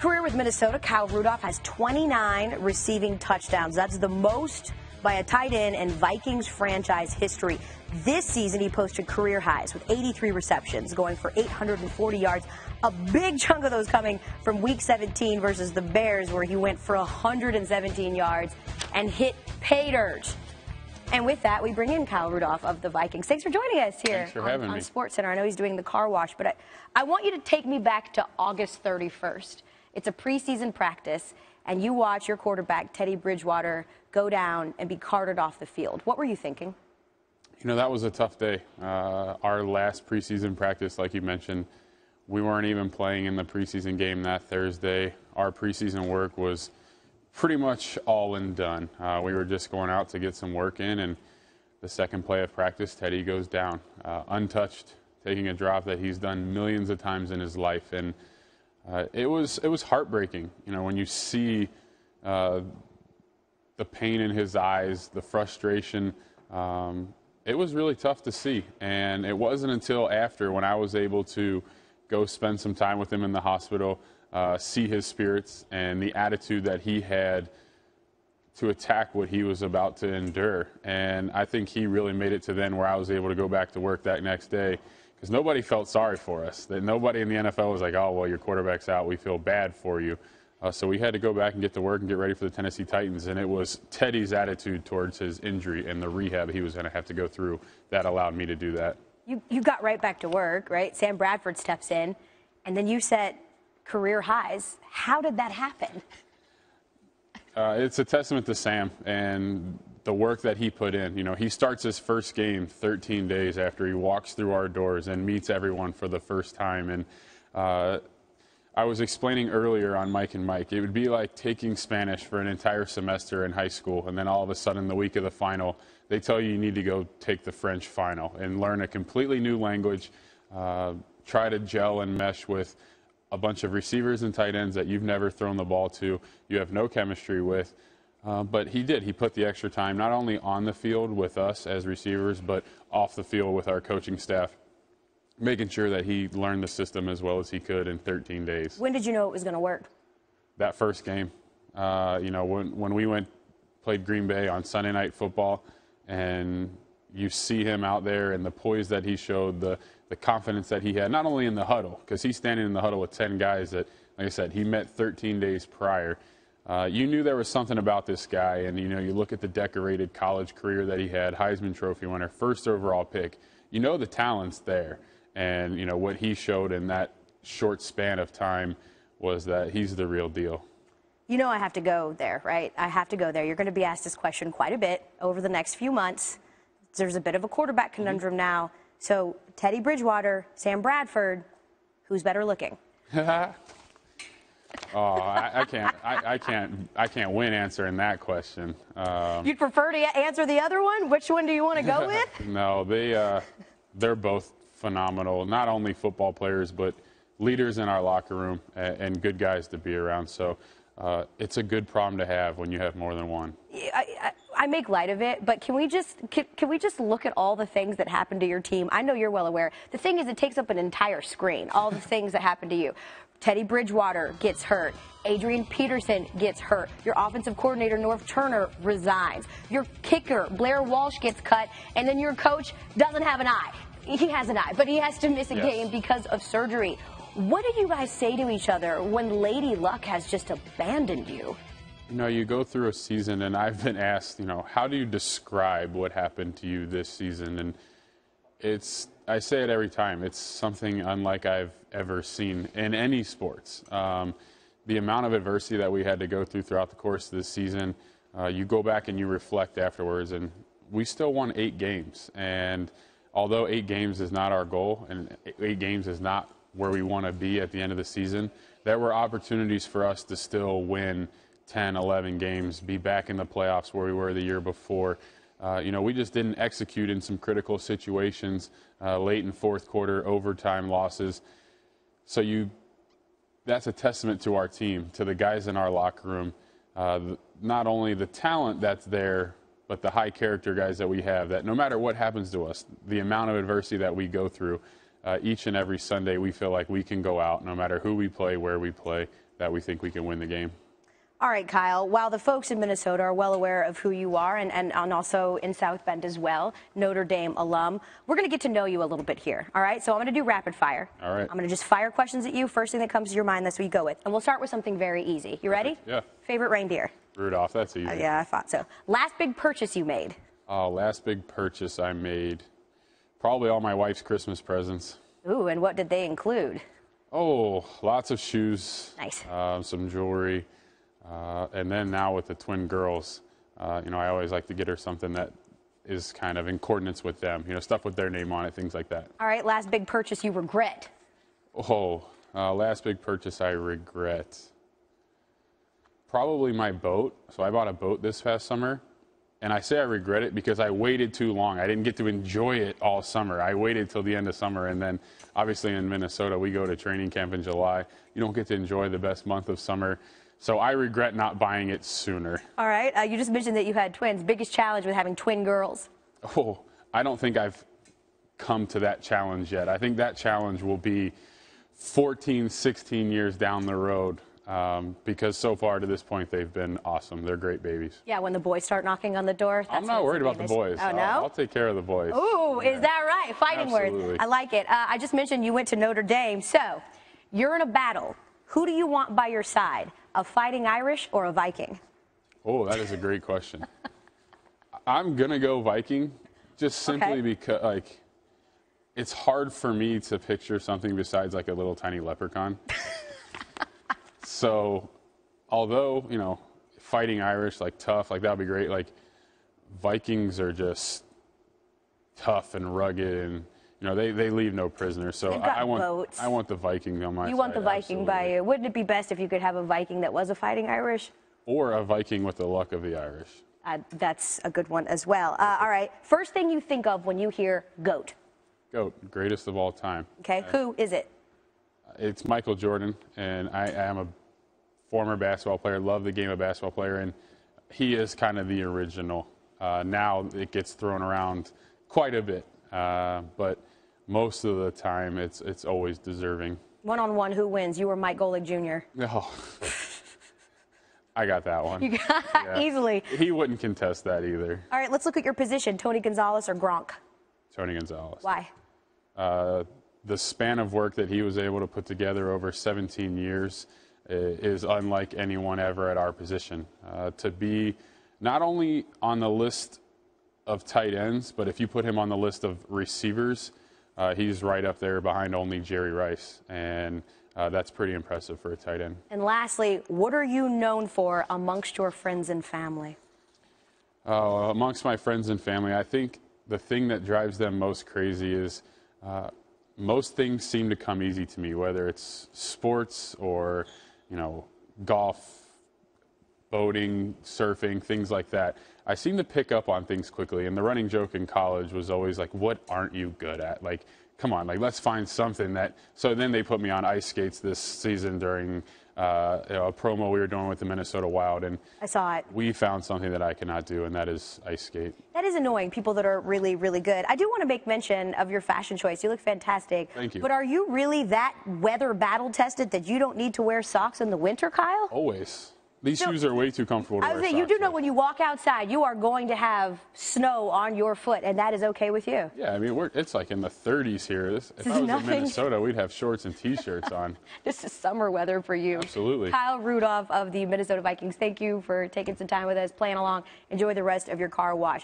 Career with Minnesota, Kyle Rudolph has 29 receiving touchdowns. That's the most by a tight end in Vikings franchise history. This season, he posted career highs with 83 receptions, going for 840 yards. A big chunk of those coming from Week 17 versus the Bears, where he went for 117 yards and hit pay dirt. And with that, we bring in Kyle Rudolph of the Vikings. Thanks for joining us here on, on me. Sports Center. I know he's doing the car wash, but I, I want you to take me back to August 31st. It's a preseason practice, and you watch your quarterback, Teddy Bridgewater, go down and be carted off the field. What were you thinking? You know, that was a tough day. Uh, our last preseason practice, like you mentioned, we weren't even playing in the preseason game that Thursday. Our preseason work was pretty much all and done. Uh, we were just going out to get some work in, and the second play of practice, Teddy goes down, uh, untouched, taking a drop that he's done millions of times in his life, and uh, it was it was heartbreaking. You know, when you see uh, the pain in his eyes, the frustration. Um, it was really tough to see. And it wasn't until after when I was able to go spend some time with him in the hospital, uh, see his spirits and the attitude that he had to attack what he was about to endure. And I think he really made it to then where I was able to go back to work that next day because nobody felt sorry for us. That nobody in the NFL was like, "Oh, well, your quarterback's out. We feel bad for you." Uh, so we had to go back and get to work and get ready for the Tennessee Titans. And it was Teddy's attitude towards his injury and the rehab he was going to have to go through that allowed me to do that. You, you got right back to work, right? Sam Bradford steps in, and then you set career highs. How did that happen? Uh, it's a testament to Sam and the work that he put in. You know, he starts his first game 13 days after he walks through our doors and meets everyone for the first time. And uh, I was explaining earlier on Mike and Mike, it would be like taking Spanish for an entire semester in high school, and then all of a sudden, the week of the final, they tell you you need to go take the French final and learn a completely new language, uh, try to gel and mesh with a bunch of receivers and tight ends that you've never thrown the ball to, you have no chemistry with. Uh, but he did. He put the extra time, not only on the field with us as receivers, but off the field with our coaching staff, making sure that he learned the system as well as he could in 13 days. When did you know it was going to work? That first game, uh, you know, when, when we went, played Green Bay on Sunday Night Football, and you see him out there and the poise that he showed, the, the confidence that he had, not only in the huddle, because he's standing in the huddle with 10 guys that, like I said, he met 13 days prior. Uh, you knew there was something about this guy, and you know, you look at the decorated college career that he had, Heisman Trophy winner, first overall pick. You know the talent's there, and you know what he showed in that short span of time was that he's the real deal. You know I have to go there, right? I have to go there. You're going to be asked this question quite a bit over the next few months. There's a bit of a quarterback conundrum now. So Teddy Bridgewater, Sam Bradford, who's better looking? Oh, I, I can't, I, I can't, I can't win answering that question. Um, You'd prefer to answer the other one? Which one do you want to go with? no, they, uh, they're both phenomenal. Not only football players, but leaders in our locker room and, and good guys to be around. So uh, it's a good problem to have when you have more than one. I, I, make light of it, but can we just can, can we just look at all the things that happened to your team? I know you're well aware. The thing is, it takes up an entire screen. All the things that happened to you. Teddy Bridgewater gets hurt. Adrian Peterson gets hurt. Your offensive coordinator, Norv Turner, resigns. Your kicker, Blair Walsh, gets cut. And then your coach doesn't have an eye. He has an eye, but he has to miss a Yes. game because of surgery. What do you guys say to each other when Lady Luck has just abandoned you? You know, you go through a season, and I've been asked, you know, how do you describe what happened to you this season? And it's, I say it every time, it's something unlike I've ever seen in any sports. Um, the amount of adversity that we had to go through throughout the course of this season, uh, you go back and you reflect afterwards, and we still won eight games. And although eight games is not our goal, and eight games is not where we want to be at the end of the season, there were opportunities for us to still win 10, 11 games, be back in the playoffs where we were the year before. Uh, you know, we just didn't execute in some critical situations, uh, late in fourth quarter, overtime losses. So you, that's a testament to our team, to the guys in our locker room. Uh, not only the talent that's there, but the high character guys that we have. That no matter what happens to us, the amount of adversity that we go through, uh, each and every Sunday, we feel like we can go out, no matter who we play, where we play, that we think we can win the game. All right, Kyle. While the folks in Minnesota are well aware of who you are and, and, and also in South Bend as well, Notre Dame alum, we're going to get to know you a little bit here. All right, so I'm going to do rapid fire. All right. I'm going to just fire questions at you. First thing that comes to your mind, that's what you go with. And we'll start with something very easy. You ready? Yeah. Favorite reindeer? Rudolph, that's easy. Uh, yeah, I thought so. Last big purchase you made? Oh, last big purchase I made, probably all my wife's Christmas presents. Ooh, and what did they include? Oh, lots of shoes. Nice. Um, some jewelry. Uh, and then now with the twin girls, uh, you know, I always like to get her something that is kind of in coordinates with them, you know, stuff with their name on it, things like that. All right, last big purchase you regret? Oh, uh, last big purchase I regret. Probably my boat. So I bought a boat this past summer. And I say I regret it because I waited too long. I didn't get to enjoy it all summer. I waited till the end of summer. And then, obviously, in Minnesota, we go to training camp in July. You don't get to enjoy the best month of summer. So I regret not buying it sooner. All right, uh, you just mentioned that you had twins. Biggest challenge with having twin girls? Oh, I don't think I've come to that challenge yet. I think that challenge will be 14, 16 years down the road um, because so far to this point they've been awesome. They're great babies. Yeah, when the boys start knocking on the door. I'm not worried about the boys. Oh, I'll, no? I'll take care of the boys. Ooh, is that right? Fighting words. I like it. Uh, I just mentioned you went to Notre Dame. So, you're in a battle. Who do you want by your side? A fighting Irish or a Viking? Oh, that is a great question. I'm gonna go Viking, just simply Okay. because like it's hard for me to picture something besides like a little tiny leprechaun. so, although you know, fighting Irish like tough, like that would be great. Like Vikings are just tough and rugged, and you know they, they leave no prisoners. So They've got I, I want boats. I want the Viking on my side. You want the Viking by absolutely. you. Wouldn't it be best if you could have a Viking that was a fighting Irish? or a Viking with the luck of the Irish. Uh, that's a good one as well. Uh, all right. First thing you think of when you hear goat. Goat, greatest of all time. Okay. Who is it? It's Michael Jordan, and I am a former basketball player. Love the game of basketball player, and he is kind of the original. Uh, now it gets thrown around quite a bit, uh, but most of the time it's it's always deserving. One on one, who wins? You or Mike Golic Jr.? Oh, I got that one. You got easily. He wouldn't contest that either. All right. Let's look at your position. Tony Gonzalez or Gronk? Tony Gonzalez. Why? Uh, the span of work that he was able to put together over 17 years is unlike anyone ever at our position. Uh, to be not only on the list of tight ends, but if you put him on the list of receivers, uh, he's right up there behind only Jerry Rice. And uh, that's pretty impressive for a tight end. And lastly, what are you known for amongst your friends and family? Uh, amongst my friends and family, I think the thing that drives them most crazy is uh, most things seem to come easy to me, whether it's sports or, you know, golf, boating, surfing, things like that. I seem to pick up on things quickly. And the running joke in college was always like, what aren't you good at? Like, come on, like, let's find something that. So then they put me on ice skates this season during uh, you know, a promo we were doing with the Minnesota Wild. And I saw it. we found something that I cannot do, and that is ice skate. That is annoying. People that are really, really good. I do want to make mention of your fashion choice. You look fantastic. Thank you. But are you really that weather battle tested that you don't need to wear socks in the winter, Kyle? Always. These So- shoes are way too comfortable to I was saying, you do know with. when you walk outside, you are going to have snow on your foot, and that is okay with you. Yeah, I mean, we're, it's like in the 30s here. This, if is I was nothing. in Minnesota, we'd have shorts and t-shirts on. This is summer weather for you. Absolutely. Kyle Rudolph of the Minnesota Vikings, thank you for taking some time with us, playing along. Enjoy the rest of your car wash.